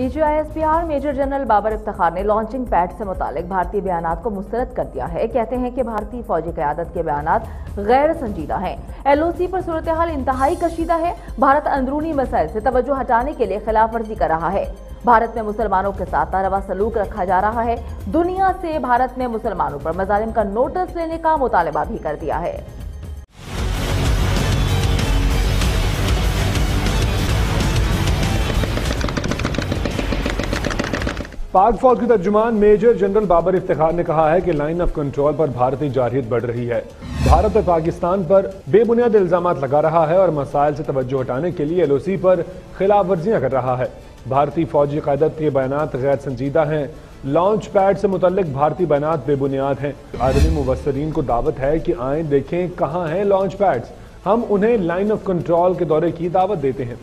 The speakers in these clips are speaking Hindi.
DG ISPR major general Babar Iftikhar ने लॉन्चिंग पैड से मुतालिक भारतीय बयान को मुस्तरद कर दिया है। कहते हैं कि भारतीय फौजी क्यादत के बयान गैर संजीदा हैं। एलओसी पर सूरत हाल इंतहाई कशीदा है। भारत अंदरूनी मसाइल से तवज्जो हटाने के लिए खिलाफ वर्जी कर रहा है। भारत में मुसलमानों के साथ नारवा सलूक रखा जा रहा है। दुनिया से भारत में मुसलमानों पर मजालिम का नोटिस लेने का मुतालबा भी कर दिया है। पाक फौज के तर्जुमान मेजर जनरल बाबर इफ्तार ने कहा है कि लाइन ऑफ़ कंट्रोल पर भारतीय जारहियत बढ़ रही है। भारत और पाकिस्तान पर बेबुनियाद इल्ज़ाम लगा रहा है और मसाइल से तवज्जो हटाने के लिए एलओसी पर खिलाफ वर्जियाँ कर रहा है। भारतीय फौजी क्यादत के बयान गैर संजीदा हैं। लॉन्च पैड से मुतलक भारतीय बयान बेबुनियाद हैं। आलमी मुबसरीन को दावत है कि आए देखें कहाँ हैं लॉन्च पैड्स। हम उन्हें लाइन ऑफ़ कंट्रोल के दौरे की दावत देते हैं।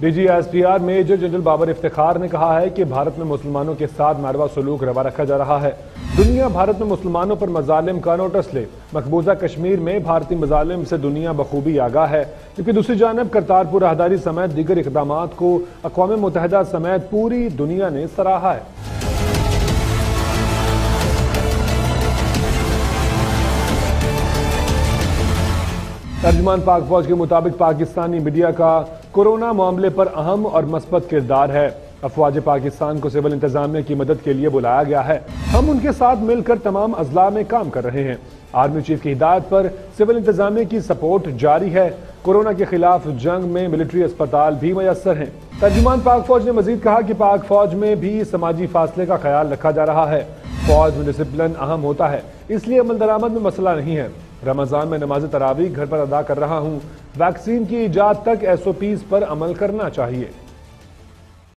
DG ISPR major general Babar Iftikhar ने कहा है कि भारत में मुसलमानों के साथ नारवा सलूक रवा रखा जा रहा है। दुनिया भारत में मुसलमानों पर मजालिम का नोटिस ले। मकबूजा कश्मीर में भारतीय मजालिम से दुनिया बखूबी आगाह है। क्योंकि दूसरी जानब करतारपुर राहदारी समेत दीगर इकदाम को अकवा मुतहदा समेत पूरी दुनिया ने सराहा है। तर्जमान पाक फौज के मुताबिक पाकिस्तानी मीडिया का कोरोना मामले पर अहम और मस्बत किरदार है। अफवाज पाकिस्तान को सिविल इंतजामिया की मदद के लिए बुलाया गया है। हम उनके साथ मिलकर तमाम अजला में काम कर रहे हैं। आर्मी चीफ की हिदायत पर सिविल इंतजामिया की सपोर्ट जारी है। कोरोना के खिलाफ जंग में मिलिट्री अस्पताल भी मैसर हैं। तर्जुमान पाक फौज ने मजीद कहा कि पाक फौज में भी समाजी फासले का ख्याल रखा जा रहा है। फौज में डिसिप्लिन अहम होता है, इसलिए अमल दरामद में मसला नहीं है। रमज़ान में नमाज़ तरावी घर पर अदा कर रहा हूँ। वैक्सीन की ईजाद तक एस ओ पीज पर अमल करना चाहिए।